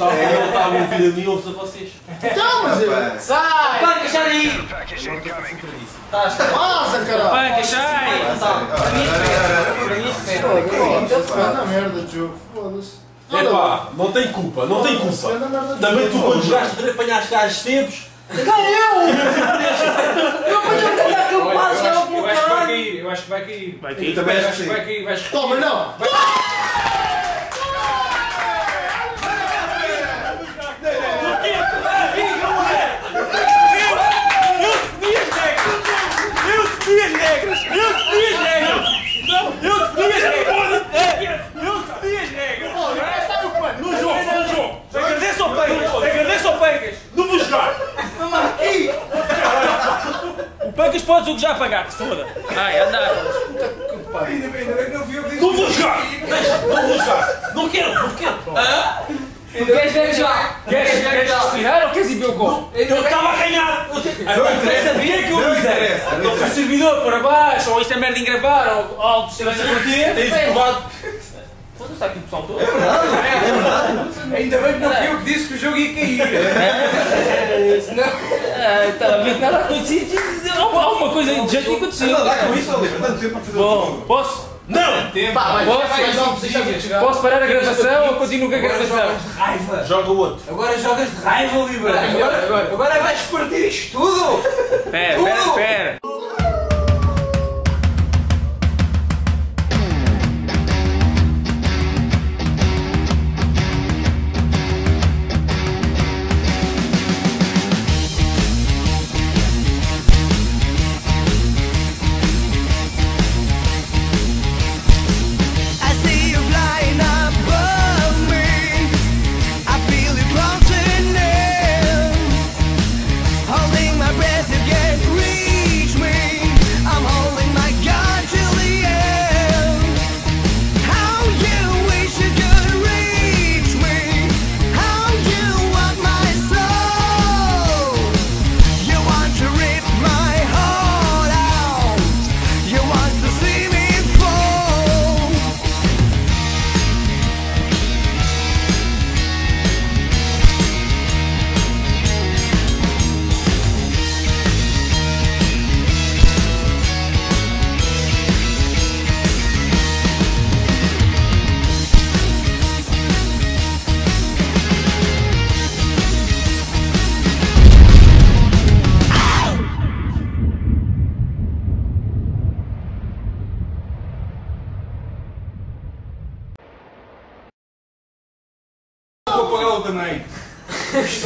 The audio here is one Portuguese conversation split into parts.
está ele está a ouvir a mim, ouve-se a vocês. Então, mas eu. Sai! Pancas, sai daí! Estás Vaza, caralho! Pancas, sai! Anda merda de jogo, foda-se. Epá, não tem culpa, não tem culpa. De Também tu quando jogaste apanhaste gajos tempos. Eu apanhei o cara que eu passo, Eu é meu eu acho que vai cair, eu acho que vai cair. Vai Eu cair. também Eu acho que vai cair, Toma, não! Eu regras! Eu defini as regras! Eu defini as regras! Eu defini as regras! No jogo, no jogo. Agradeço ao Pancas! Agradeço ao Pancas! Não vou jogar. O Pancas pode o que já pagar, que se foda! Ai, andar! Ainda bem, ainda bem que não fui eu que. Não vou jogar. Não vou jogar. Não quero, não quero. Queres ver já? Queres respirar ou queres ir ver o copo? Eu estava a ganhar. Agora queres saber que Não fizer? interessa, não Não fui servidor para baixo, ou isto é merda em gravar, ou algo estranho a acontecer. Tens provado. Foda-se, está aqui o pessoal todo. Ainda bem que não fui eu que disse que o jogo ia cair. Ah, Estava a ver que nada acontecia. Alguma coisa de jeito que aconteceu. Anda lá com isso, Oliver. Tanto tempo para fazer o Bom, jogo. posso? Não. Pá, mas Posso? vai, não. Posso parar a gravação ou continuo com a gravação? raiva. Joga o outro. Agora jogas de raiva, Oliver. Agora, agora. Agora vais partir isto tudo. Pera, pera, pera.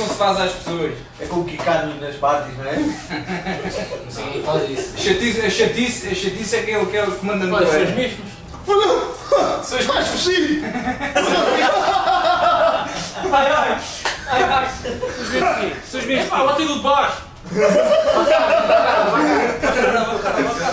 Não se faz às pessoas. É como que carne nas partes, não é? Sim, faz isso. Chatice, a chatice, a chatice é aquele que é o que manda no Olha, são os banheiro. mesmos. Vocês vais fugir! Ai, ai. Ai, ai. São os mesmos quê? São os mesmos Epá, bate do de baixo.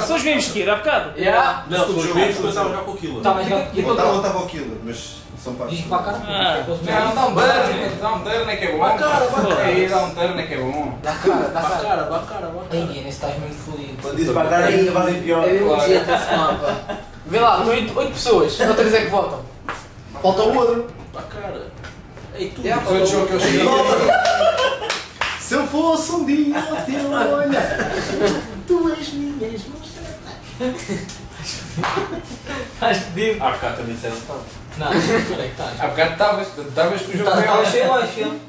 São os mesmos quê? Dá bocado? Yeah. Não, são os mesmos que eu estava jogar com aquilo. Tá, mas já- e Estava agora? estava o killer, mas são partes. Diz para a cara. Ah. Não, dá um turn, dá um turn é que é bom. Aí, dá um turn é que é bom. Dá cara, dá cara. Cara, bate Ai, nesse estás mesmo fodido. Quando diz para a cara ainda vai ser pior. Eu Claro. dizia esse mapa. Vê lá, 8, pessoas, só 3 é que votam. Falta o outro. Bate cara. Ei, tu. Yeah, Foi o jogo que eu cheguei. Se eu fosse um dia ao teu olhar, tu és minhas mãos. Estás fodido. Ah, cá também disseram tanto. Não, onde é que estás? Há bocado estavas, estavas com o jogo Estás cheio lá, cheio.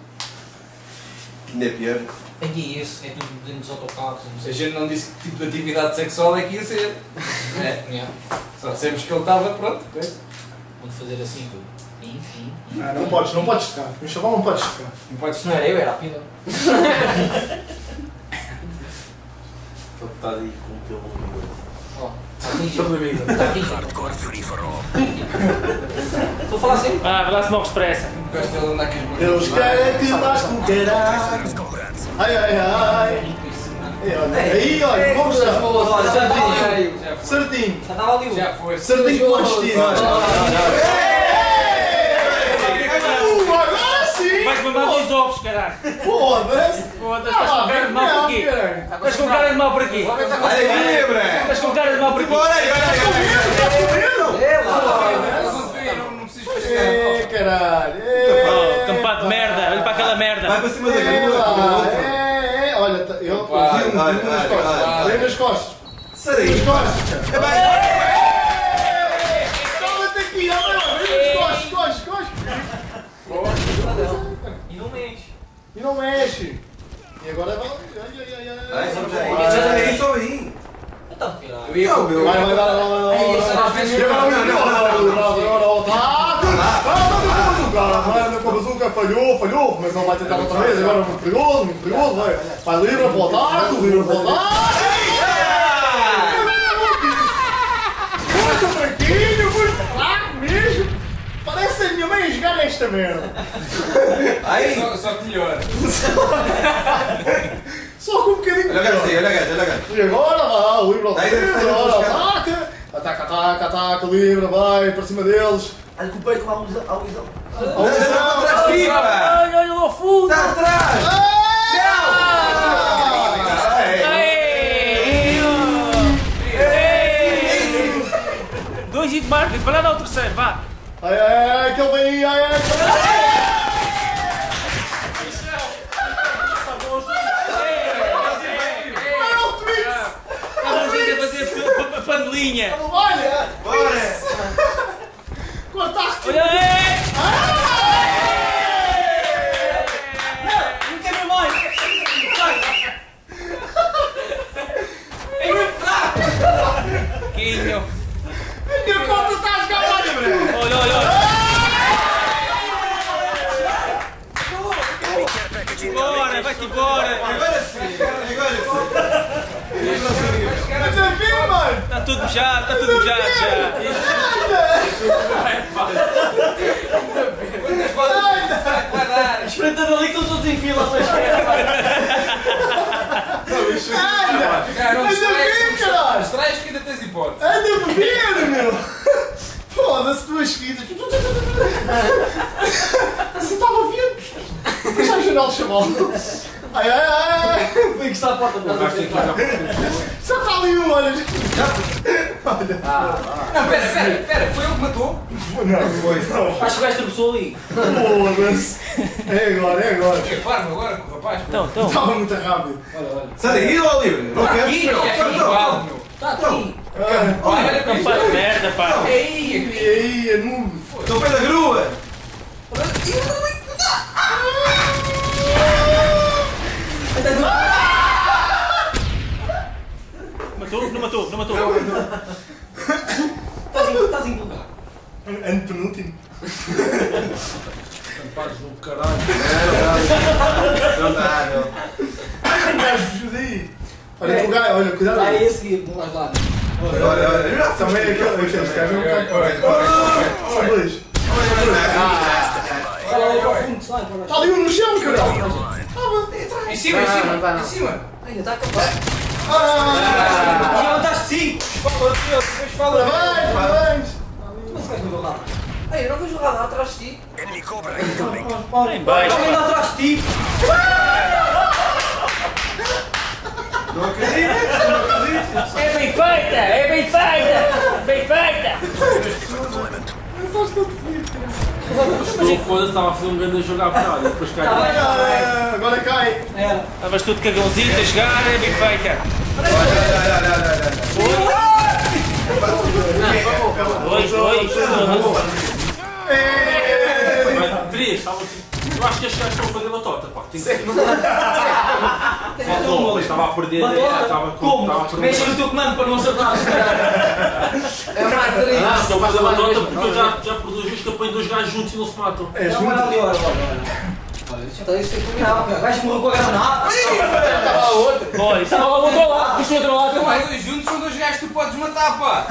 Ainda é pior. Aqui isso, é tudo dentro dos autocarros. A gente não disse que tipo de atividade sexual é que ia ser. É. Yeah. Só dissemos que ele estava pronto. Vamos fazer assim tudo. Enfim. Não, não podes, não podes tocar. No chaval não podes tocar. Não podes não era eu, era a pila. Ele está ali com o pelo está aqui, Está aqui, Estou a falar assim? Ah, se não expressa. Gosto dele andar com as mãos. Deus quer que vais com caralho. Ai, ai, ai. Aí, olha, vamos já foi. Certinho. Já estava ali. Já foi. Certinho com o destino. Agora mandar dois ovos, caralho. Foda-se! Foda-se, estás com cara de mal por aqui. Estás com cara de mal por aqui. Olha aqui, Bré! Estás com cara de mal por aqui. Bora aí, vai. Ei, caralho! Campado de merda. Vai para cima da É, grua. lá, é, é. Olha, eu Vai, vai, vi nas vai, costas. vai. Vem nas costas. Sai Vem nas costas. É bem. Toma-te aqui, ó, meu. Vem nas costas, costas, costas. E não mexe. E não mexe. E agora vai. Ai, ai, ai, ai. Vai, só já Vai. Já aí, aí. Então, filho. Eu ia Não, meu. Vai, vai, vai, vai, vai, vai, vai. Agora vai, vai, vai, vai, vai, vai. Vai, meu com a bazuca falhou, falhou, mas não vai tentar outra vez, agora é muito perigoso, muito perigoso, vai. Vai livre o ataque, livre para o ataque. Muito tranquilo, muito fraco mesmo. Parece a minha mãe a jogar esta merda. Aí. Só, só que melhor. Só com um bocadinho Olha o melhor. olha o gajo, olha o gajo. E agora vai, o agora aí, ataque. Ataca, ataca, ataca, livre, vai para cima deles. Olha que o peito com a luz. A luz. A Não, não, não, atrás de ti, pá. Olha, olha lá fundo. Está atrás. Ei! Ei! Dois e de marca, vai lá dar o terceiro, vá. Ai, ai, ai, que vem aí, ai, ai, que Ai, o Twix! Vamos a fazer pa- pa- panelinha. Olha! Bora. Cortaste! Olha aí! Quinho. A minha conta está a jogar olha! Olha, olha, vai-te embora. Agora sim, agora sim. Mas é viu, mano! Está tudo já, está tudo já, já. Espreitando ali que eles todos em fila para a esquerda. Anda! Cara, não Mas é viu, distrais, caralho! distrais que ainda tens hipótese. Anda beber, meu! Foda-se, duas seguidas! Você estava a ver? Fecha a janela, chaval! Ai, ai, ai! Foi que está a porta da Já está ali um, olha! Não, pera, pera, pera, foi ele que matou? Não, foi, não! Acho que o gajo tropeçou ali. Foda-se! É agora, é agora! Que parvo agora com o rapaz. Então, então. Estava muito rápido! Sai daí, ó, livre. Não quero. Aqui, meu, é igual, meu. Está aqui. Ah, Olha para Não faz isto. merda, pá. Ei, E aí, é nulo! Estou pé da grua. Matou? Não matou, não matou. Estás em- Estás em lugar. Ano penúltimo! Não dá, não. Gajo, ajuda aí! Olha, o gajo, olha, cuidado! Aí a seguir, não vais lá. Olha, olha, olha. Já Também é aquele, aqueles gajos é um bocado. São dois! Olha ali para o para baixo. um no chão, caralho! Em cima, em cima, em cima. Ainda está a acabar. Ah! Já levantaste 5. Fala, Deus, depois fala. Parabéns, parabéns! Mas gajo não lá. Ei, eu não vejo nada atrás de ti. Em baixo. Olha ainda atrás de. Não acredito, não. É bem feita, é bem feita. Bem feita. Estou foda-se, estava a fazer um grande jogo à praia. Depois cai. Ah, Agora cai! Estavas tudo cagãozinho a jogar, é bem feita. Olha, olha, olha, olha, olha. Dois, dois. Vai, Três, estava Eu acho que estes gajos estão a fazer batota, pá. Tem que ser. Faltou Faltou, estava a perder. Batota? Estava com. Como? Estava a perder. Mexe no teu comando para não acertar. É uma atriz. Ah, estou a fazer batota porque eu já, já por duas vezes que apanho dois gajos juntos e não se matam. É olha junto! deixa eu isso tem que combinar, cara. O gajo morreu com a granada. Olha, estava lá do outro lado, puxa o outro lado. Então, vai, dois juntos são dois gajos que tu podes matar, pá.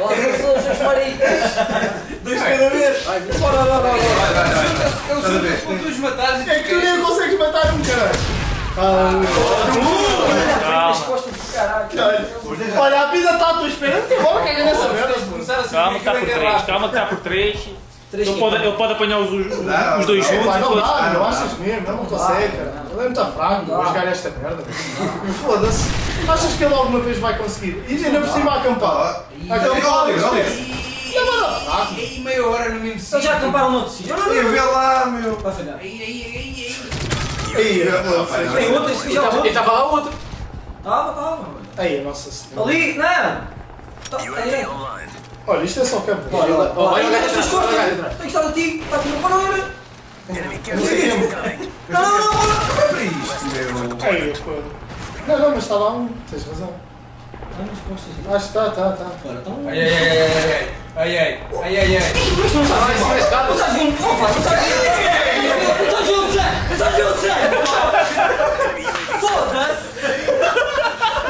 Olha, são os seus maricas. Dois cada vez! Vai, bora, bora, bora. Vai, vai, vai. Eles juntam-se com dois matares e É que tu nem consegues matar um, caralho! Ah, do caralho. caralho. Olha, a vida está à tua espera, não bora cagar nessa merda! Calma que está por é três, calma que está por três. Três Ele pode, ele pode apanhar os, os, os dois É, juntos pá, e não depois. dá, meu, achas mesmo? Ele não consegue, cara. Ele é muito fraco, vou jogar esta merda. Foda-se. Achas que ele alguma vez vai conseguir? E ainda por cima a acampar. É muito fraco, Ei, ei, meia hora no mesmo Eles sítio. já acamparam no outro sítio. Ei, vê lá, meu. Vai falhar. Ei, ei, ei, ei. Aí, Tem outro, esse já outro. estava lá outro. Calma, calma. aí, nossa senhora. Ali, não. Tá, tá direito. Olha, isto é só campo. Olha, olha, Olha, olha, olha, olha, costas. olha, olha. Tem que estar a ti. Está tudo. Olha, olha. Não sei quem. Não, não, não, olha. Para isto, meu. Aí, pô. Não, não, mas está lá um. Tens razão. Ah, costas. Acho que está, está, está. Olha, então. Ai, ai, ai, ai, ai. Ai, ai, ai, ai, ai. Mas não é sabes. escada. Não sabes junto. Opa, não sabes junto. Não sabes junto, Zé. Não sabes junto, Zé. Foda-se.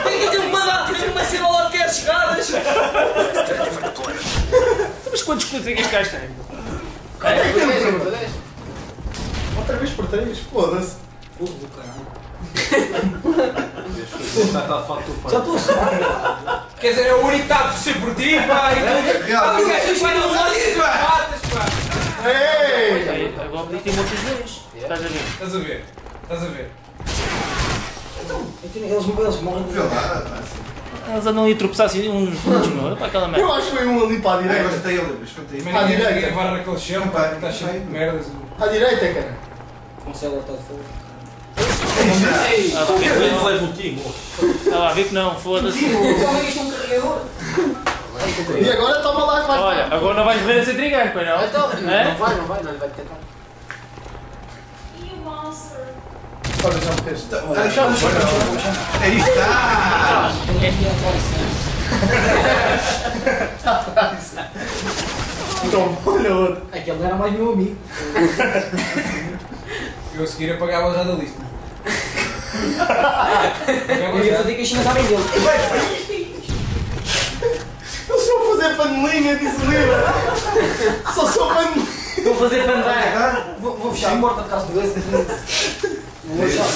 Tem que ter uma data. Tem uma cena lá que é chegadas. Mas quantos escudos é que este gajo tem? É, por dez, por dez. Outra vez por três, foda-se. Porra do caralho. Já está a falar do pai. Já estou a suar. Quer dizer, é o único que está a torcer por ti, pá. E tu... Ah, o gajo vai não sair, pá. Matas, pá. Ei! Agora tem outros dois. Estás a ver? Estás a ver? Estás a ver? Eles, eles morrem de tá assim. Eles andam ali a tropeçar assim uns minutos, meu. Para aquela merda. Eu acho que foi um ali para a direita. agora tem ele, aí. Mas À ninguém direita. vai naquele chão, pá. que Está cheio de merdas. À direita, cara. Céu está de fogo. Ah, porque ele leva o time. Estava a ver que não, foda-se. É. E agora toma lá que vai. Olha, agora não vais ver a ser trigano, pois não? Então, É? não vai, não vai, não, ele vai tentar. You monster. Olha, já me fez. Ai, já, Aí está! Então, olha outro. Aquele era mais meu amigo. Eu a seguir apagava já da lista. Eu ia fazer queixinhas à mãe dele. Eles estão a fazer panelinha, disse o livro. Só sou panelinha. Estou a fazer pandeira. Vou, vou fechar a porta de casa do dois. Vou fechar.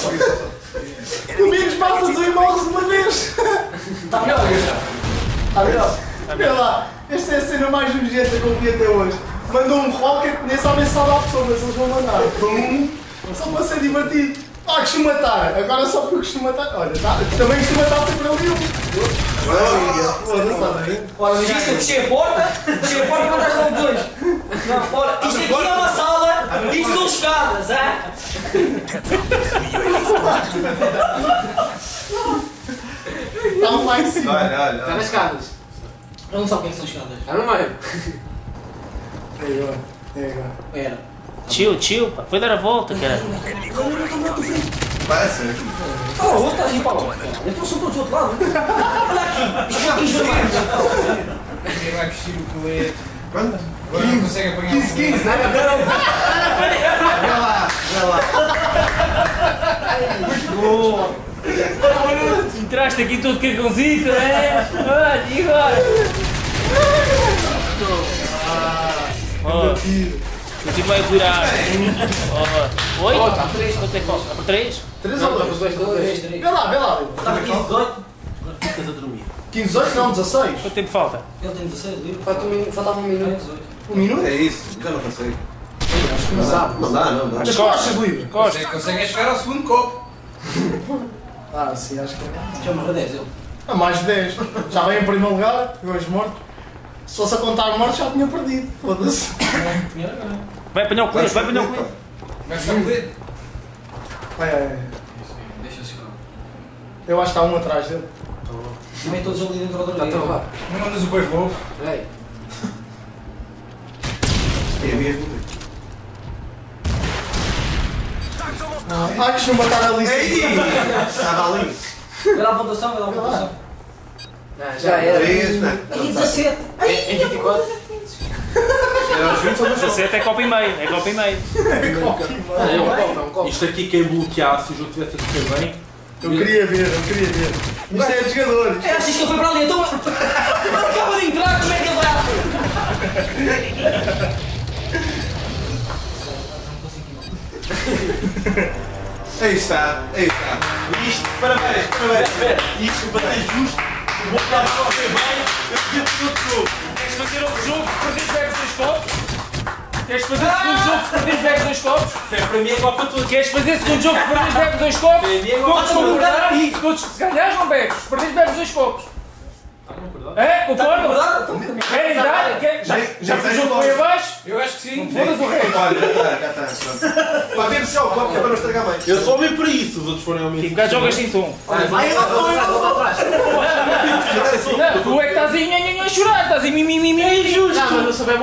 Pelo menos matas e morres uma vez. Está melhor? Está melhor? Vê lá, esta é a cena mais nojenta que eu vi até hoje. Mandou um rocket, nem sabem salvar a pessoa, mas eles vão mandar. Pum, só para ser divertido. Ah, costumo matar. Agora só porque eu costumo matar. Olha, tá, também costumo matar sempre ali um. Olha, mas isto eu fechei a porta, fechei a porta e mandaste logo dois. Não, olha, isto aqui é uma sala, isto são escadas, é? Está um lá em cima. Olha, olha, Está nas escadas. Eu não sabe o que é que são escadas. Está no meio. É agora. É agora. Era. Chill, chill, pá. Foi dar a volta, cara. Passa. Oh, o outro está assim para lá. Então são todos do outro lado. Olha aqui, isto aqui vermelhos. Ninguém vai vestir o colete. Quanto? Agora não consegue apanhar 15, 15, não é? Vê lá, vê lá. Entraste aqui todo cagãozito, é? Ah, e agora? Oh, o time vai virar. Oh, oi? Oh, está três. Quanto é que falta? Para três? 3 Não, ou 2? dois, dois, três. Vê lá, vê lá. Estava aqui 18. 15, 18, não, 16. Quanto tempo falta? Ele tem 16 livros. Falta um minuto- Faltava um minuto. 18. Um minuto? É isso, já não passei. Não sabe. Não dá, não dá. Mas costas livre. Costa. Consegue, consegue é chegar ao segundo copo. Ah, sim, acho que é. Já morreu 10 ele. A mais de 10. Já vem em primeiro lugar, hoje morto. Se fosse a contar mortos já tinha perdido. Foda-se. Vai apanhar o colete, vai apanhar o colete. Vai buscar o colete. Ai, ai, ai. Deixa chegar. Eu acho que há um atrás dele. Também todos ali dentro do Está a travar. Não mandas o boi voo. Ei, É mesmo. Ah, que não matar ali. Estava ali. Vai lá a pontuação, vai lá a pontuação. Não, já era. Três, não. Aí 17. Em em 24? Era os 20 ou os 17 é copo e meio, é copo e meio. Ah, É um copo, é um copo. Isto aqui quem bloquear, se o jogo tivesse a correr bem. Eu queria ver, eu queria ver. Isto é de jogadores. É, achas que ele foi para ali? Então. Ele acaba de entrar, como é que ele vai? Aí está, aí está. Isto, parabéns, parabéns. Isto para ter justo, o bom para correr bem, eu pedi tudo tudo. Queres fazer outro jogo se perderes bebes dois copos? Queres fazer segundo jogo se perderes bebes dois copos? Para mim é Copa toda. Queres fazer segundo jogo se perderes bebes dois copos? Todos concordar? Todos, se ganhares não bebes, se perderes bebes dois copos. É? Concordam? Querem dar? Quer- Já, Já foi o jogo que foi abaixo? Eu acho que sim. Foda-se o rei. Olha, está, já está. Vê-me só o copo que é para não estragar mais. Eu só vi para isso, os outros foram ao mesmo. Tipo, gajo joga sem som. Aí lá. Não, tu é que estás aí a chorar, estás aí mimimi. É injusto.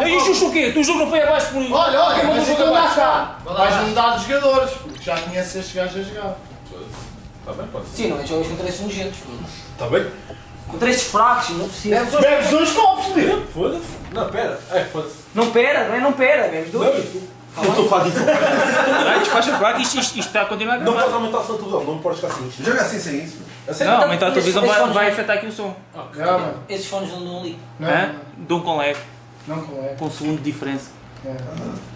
É injusto o quê? Tu jogo não foi abaixo por. Olha, olha, Quem mas o então dá abaixo? cá. Vais mudar de jogadores, porque já conheces estes gajos a jogar. Está bem, pode ser. Sim, não é jogos contra esses nojentos. Está bem? Contra estes fracos, não precisa. Bebes dois copos, meu. Foda-se. Não, pera. É, foda-se. Não pera, não é não pera, bebes dois. Eu estou a disso. Ai, despacha para que isto, isto, isto está a continuar a Não gravar. podes aumentar o som do não, não podes ficar assim. Joga assim sem isso. A sério? Não, aumentar a televisão vai, vai afetar aqui o som. Mano. Esses fones não dão ali. Não, Hã? Dum com leve, não, não é. com um segundo de diferença.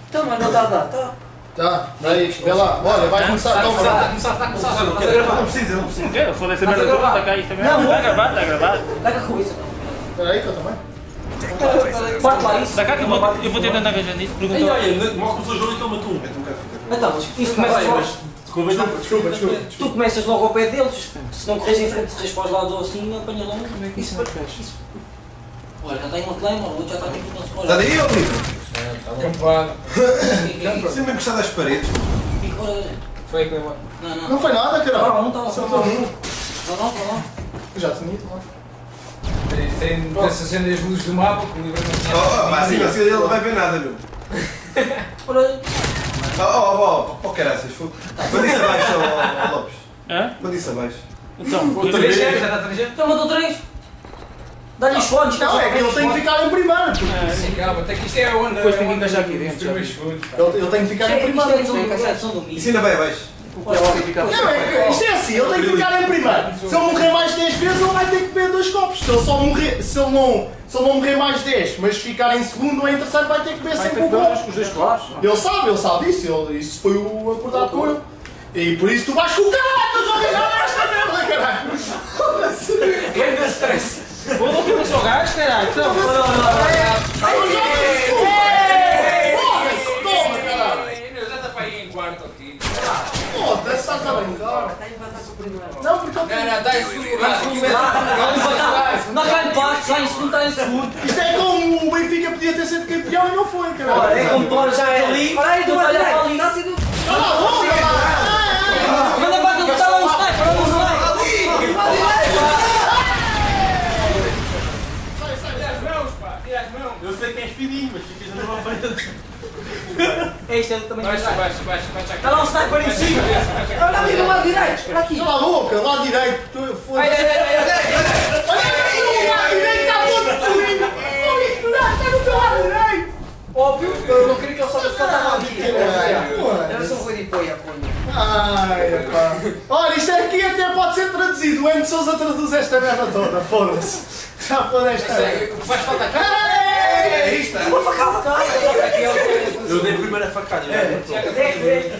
Então, mas não está a dar, tá. Tá, daí, lá. Olha, vai começar. A Toma, começar, está a vai. começar, está a começar. Não, Estás a gravar. Não precisa, não precisa. Não quero, foda-se a Mas merda toda, cá isto também. Não, não. gravado, está gravado. Cá com isso. Espera aí que eu também. Parte lá isso. Que eu vou, eu vou tentar arranjar nisso. Ei, Perguntou. olha, mal começou o jogo e toma tu. Então, mas isso começa logo. desculpa, não. Desculpa. Tu começas logo ao pé deles. Se não corres em frente, se corres para os lados ou assim, apanhas logo. Isso para isso. Olha, já tem uma clima, o outro já está aqui com o nosso Está daí, Olivo? É, está bom. Você me encostar das paredes. Foi aí que Não, não. Não foi nada, cara. Não, não estava. está lá. Não, não, não. Eu já tinha ido lá. Tem dessa cena as luzes do mapa que o livro não tinha. Oh, mas assim, assim ele não vai ver nada, meu. Olha. Oh, oh, oh, oh, caraças, fogo. Mande isso abaixo, Lopes. Hã? Mande isso abaixo. Então, 3 já está 3 Então, mandou 3. Dá-lhes fotos. Não, é que ele tem que ficar em primeiro. É, sim, calma, até que isto é a onda. Depois tem que encaixar aqui dentro. Ele tá? tem que ficar em primeiro. Isso ainda vai é abaixo. Não, é, isto é assim, ele tem que ficar em primeiro. Se ele morrer mais 10 vezes, ele vai ter que beber dois copos. Se ele, só morrer, se ele, não, se ele não morrer mais 10, mas ficar em segundo ou em terceiro, vai ter que beber 5 copos. Ele sabe, ele sabe isso. Ele, isso foi o acordado com ele. E por isso tu vais com o caralho, tu já esta merda, caralho. Isto é como o Benfica podia ter sido campeão e não foi, caralho. Olha, é como tu já ali. Olha aí, tu olhas para ali. Cala a boca. Manda para aquele que está lá um sniper, olha um sniper. Tira as mãos, pá, tira as mãos. Eu sei que és fininho, mas ficas na mesma frente. Este é também. Baixa, baixa, baixa, baixa. Está lá um sniper em cima. Olha ali do lado direito, espera aqui. Cala a boca, lá direito. tu- Foda-se. Traduzido. O M. Souza traduz esta merda toda. Foda-se. Já foda esta merda. O que faz falta aqui? Ei! É isto. Uma facada, cara. Eu dei a primeira facada. Fazer-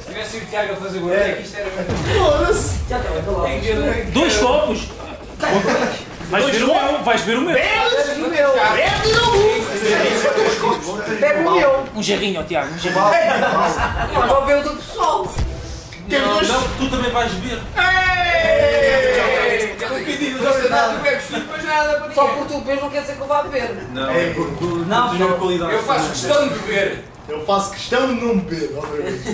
Se tivesse o Tiago a fazer barulho, é que isto era. Foda-se. Já lá. Tem que ver. Dois copos. Vais ver o meu, vais ver o meu. Bebes o meu. Bebes o meu. O. Um jarrinho, ó, Tiago, um jarrinho. Mas vou ver o do pessoal. Temos dois. Não, tu também vais ver. Não bebes tudo, nada para Só ninguém. por tu bebes não quer dizer que eu vá beber. Não, É, tu Não, tens qualidade. Eu faço questão de beber. Eu faço questão de não beber. obviamente.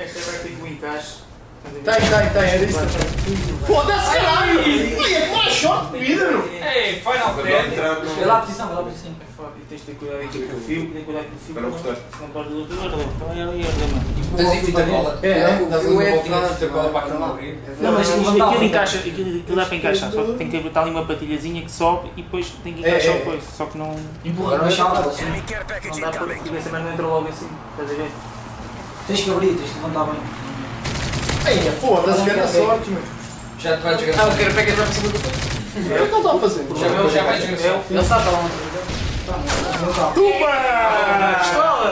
Esta vai ter que um encaixe. Tem, tem, tem. Era isso. Foda-se, caralho. É que mais shot de bebida, meu. Ei, Final Fantasy. Vê lá a posição, vê lá a posição. Tens de ter cuidado aqui com o fio, tem que cuidar com o fio. Para não gostar. Se não pode então é ali, mano. Tens fita cola. É, é. A uma voltinha de fita cola para aquilo não abrir. Não, mas aquilo, encaixa, aquilo, dá para encaixar, só que tem que estar ali uma patilhazinha que sobe e depois tem que encaixar É, é, o coisa, só que não, Agora não chave, assim. não dá para, porque essa merda não entra logo assim, estás a ver? Tens que abrir, tens que levantar bem. Ai, foda-se, que é sorte, meu. Já te vai desgraçar. Ah, o cara pega e vai para cima do O que é que ele está a fazer? Já vai- Já vai desgraçar. Ele sabe para onde.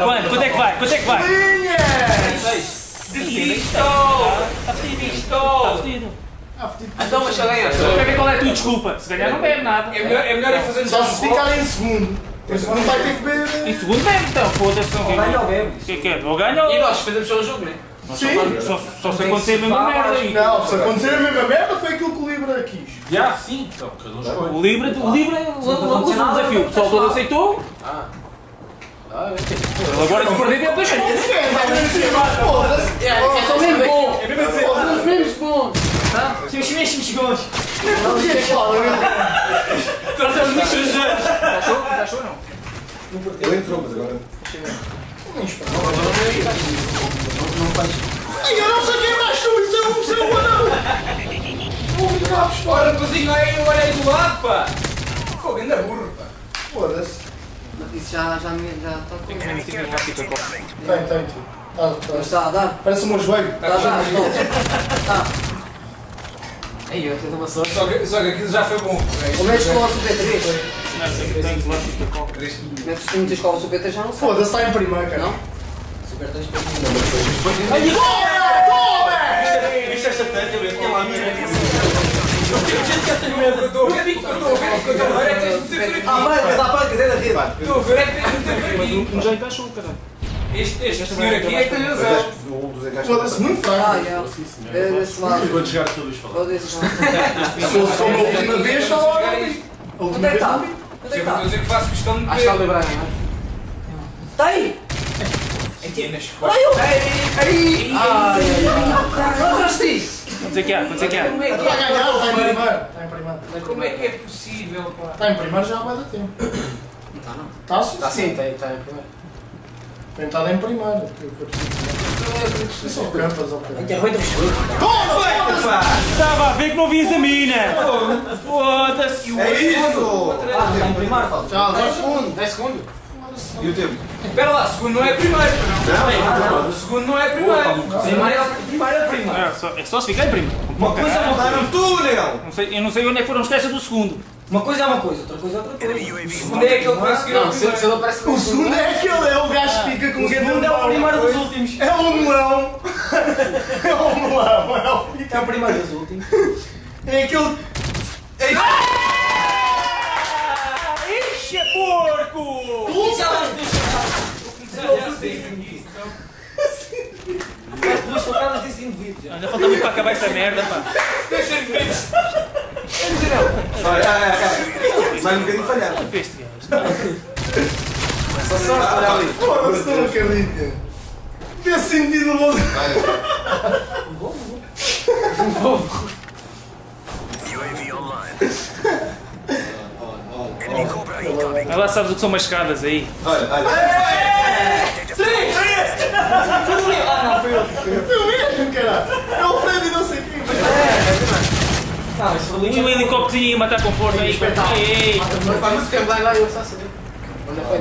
Quanto? Quanto é que vai? Quanto é que vai? Isto! Está fedido. Então, mas já ganhaste. Quer ver qual é a tua desculpa? Se ganhar não bebe nada. É melhor, é melhor ir fazendo Só se ficar em segundo. Em segundo vai ter que beber. Em segundo bebe então, foda-se. ganha ou bebe. O que é que é? Ou ganha ou... E nós fazemos só o jogo, não é? Sim. Só, só se acontecer a mesma merda aí. Não, se acontecer a mesma merda foi aquilo que o Libra quis. Já, sim. Então, o Libra, o Libra lançou um desafio. O pessoal todo aceitou. Ah. Ele agora se perder, ele deixa. Foda-se. É só mesmo bom. É mesmo. São os mesmos bons. Temos mesmos. Não falado. Trazemos muitos anos. Já achou? Já achou não? Ele entrou, mas agora. Ai, eu não sei quem mais tu, isso é um ser humano. Ora, cozinho aí, olha aí do lado, pá! Fogo, ainda burro, pá! Foda-se. Isso já já já está. Tem, tem, tem. Ah, Mas tá. está a dar. Parece o meu joelho. Está a dar. Tá. Aí, eu tenho uma sorte. Só que, só que aquilo já foi bom. O metes com a Super 3. Metes se metes com a Super 3 já não sei. Foda-se, está em primeiro, cara. Não? Super 3 para mim. Viste esta tanta, eu tinha lá a minha. Estou a ver, a que a é tens de meter Há bancas, há bancas, é da rede. Estou a ver é que tens de meter aqui. Um jeito achou, caralho. Este, este senhor aqui é que tem razão. Foda-se, muito fraco. Ah, já. É desse lado. Quando chegar aqui, Luís Ou desse lado. Se fosse como a última vez, estava lá. A Onde é que está? é Eu a está? dizer que faço questão de Acho que está ali Brian, não é? Está aí! Aqui nas Ai, eu! Ai, ai, ai! Não trouxe Quanto dizer que há? Quanto dizer que há? Como é que Está a é? ganhar, está em primeiro. Está em primeiro. Como é que é possível, pá? Está em primeiro já há mais tempo. Não está, não. Está sim. Está sim, está está aí primeiro. Tem estado em primeiro. São campas. Aqui é ruim dos frutos. Estava a ver que não vias a mina. Foda-se. É isso! Está em primário, fala. Já, 10 10 segundos, 10 segundos. E o tempo? Espera lá, segundo não é primeiro. Não, O segundo não é primeiro. Primário é primário é primário. É só, é só se ficar em primo. Uma coisa é uma coisa. no túnel! Não sei, eu não sei onde é que foram os testes do segundo. Uma coisa é uma coisa, outra coisa é outra coisa. O segundo é aquele que vai seguir ao Não, se primeiro. se ele aparece O segundo é aquele, é o gajo que fica com O o segundo é o primeiro dos últimos. É o melão. É o melão. É o É o primeiro dos últimos. É aquele. É porco! Já lá As duas facadas desse indivíduo. já. Ainda falta muito para acabar esta merda, pá. É, é, é. Vai um bocadinho falhar. Para este gajo. Só sorte, olha ali. Foda-se, não acredito. Desse indivíduo. Vai lá, sabes o que são umas escadas aí. Olha, olha. Ah, não, foi outro. Eu mesmo, caralho. É o Freddy, não sei quem. Não, esse foi Tinha um helicóptero ia matar com força aí. Ei, Pá, mas quem vai lá eu só saber. Onde foi?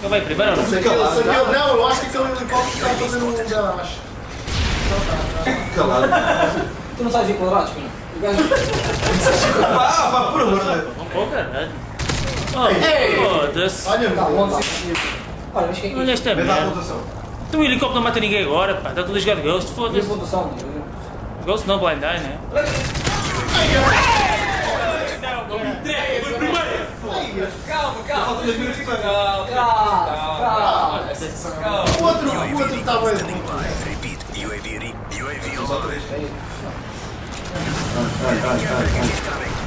Ele vai primeiro ou não? Ele- Não, eu acho que aquele helicóptero está a fazer um garagem. Calado. Tu não sabes em quadrados, Pina? O gajo. Ah, pá, por amor de Deus. Oh, caralho. Oh, foda-se. Olha. Olha, mas quem é que Olha esta merda. Então o helicóptero não mata ninguém agora, pá. Está tudo a jogar de Ghost, foda-se. pontuação, Ghost não, Blind Eye, né? Calma, calma. Dois minutos. Calma, Calma, calma. o outro, o outro está bem. Só três. Ai, ai, ai, ai.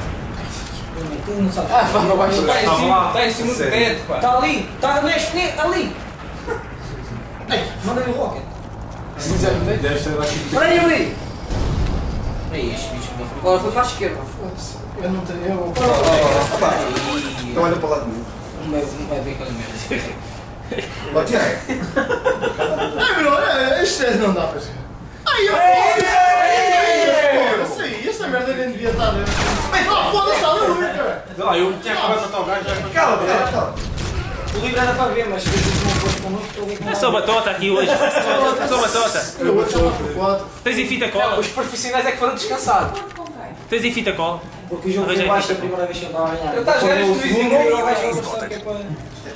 Tu não sabes. Ah, fala baixo. Está em cima, está em cima do teto, pá. Está ali, está neste, ne- ali. Ei, manda-lhe o rocket. Deve ser aqui. Olha aí, ali. Ei, este bicho foi. Agora para a esquerda. Eu não tenho. Eu... Então olha para o lado mim. Não vai, ver aquela merda. Ó. Ai, meu, é, é- não dá para ser. Ai, eu Aí, esta merda nem devia estar. Ai, não, foda-se, aleluia, cara. Não, eu tinha acabado de matar o gajo. Cala, cala, cala. O livro era para ver, mas se tu não fosse connosco, estou a ver como É só batota aqui hoje. Só batota. Eu vou quatro. Tens em fita cola? Os profissionais é que foram descansados. Tens em fita cola? Porque o jogo foi baixo a primeira vez que eu estava a ganhar. Eu estava a jogar Quando este o segundo Luizinho, gol, o gajo eu- vai gostar que é para...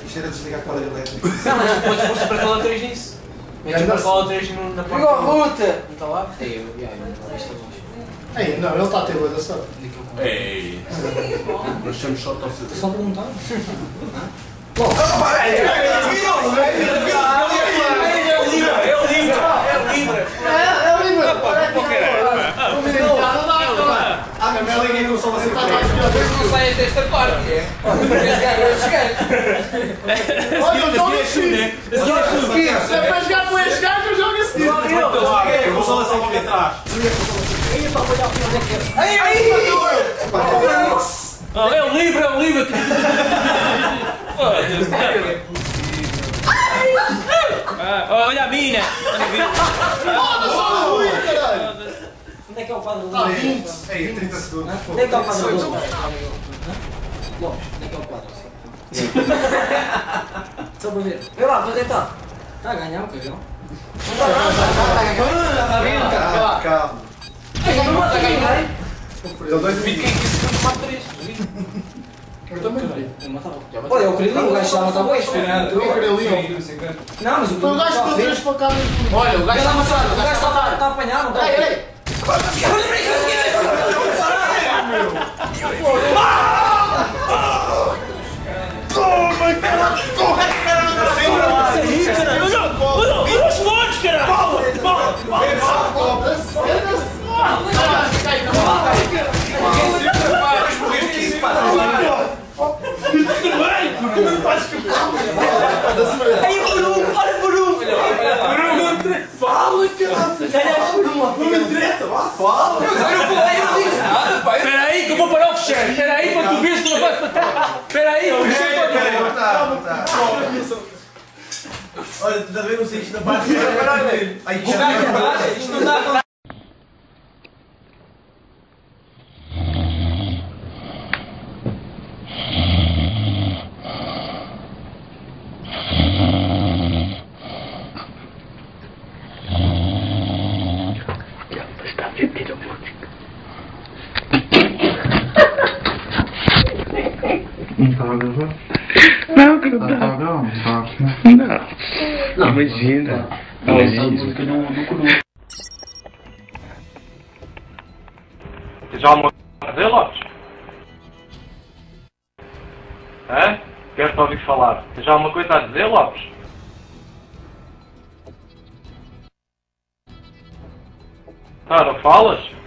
Isto era desligar a quadra elétrica. Não, mas depois pôr Super Cola 3 nisso. Mete Super Cola 3 no- na porta. Igual a ruta! Não está lá? É, eu, já, isto é longe. Ei, não, ele está a ter boa da sorte. Nós chamamos só torcedor. Estou só perguntar. Ai, livre, é livre, é livre. É, é livre. Não me dá nada. Ah, meu meu liguei com o som assim. Não saias desta parte. É. Olha, eu jogo a seguir. Assim para trás. Oh, é um livro, é um livro. Ah, olha a mina. Olha a mina. Foda-se, olha o Rui, caralho. Onde é que é o quadro Tá, do 20. Ei, 30 segundos. Onde é que é o quadro do Lopes, onde é que é o quadro? Só para ver. Vê lá, vou tentar. Está a ganhar um cagão. Calma. Ninguém. Deu dois Vi quem quis que eu mato três. Eu também queria. Olha, o Crilinho, o gajo já matou dois. Eu queria. Não, mas o gajo deu três facadas. Olha, o gajo está amassado. O gajo está está a apanhar, não está? Ei, ei. Olha os fontes, caralho. Aí o Buru, olha o Buru. Eu não disse nada, pai. Espera aí que eu vou parar o fecheiro. Espera aí para tu veres que não vais matar. Espera aí, o fecheiro Peraí, morrer. tá, tá. Olha, tu a ver o sítio da parte de Ai, Isto não dá para Tens alguma coisa a dizer, Lopes? Hã? Quero-te ouvir falar. Tens alguma coisa a dizer, Lopes? Ah, não falas?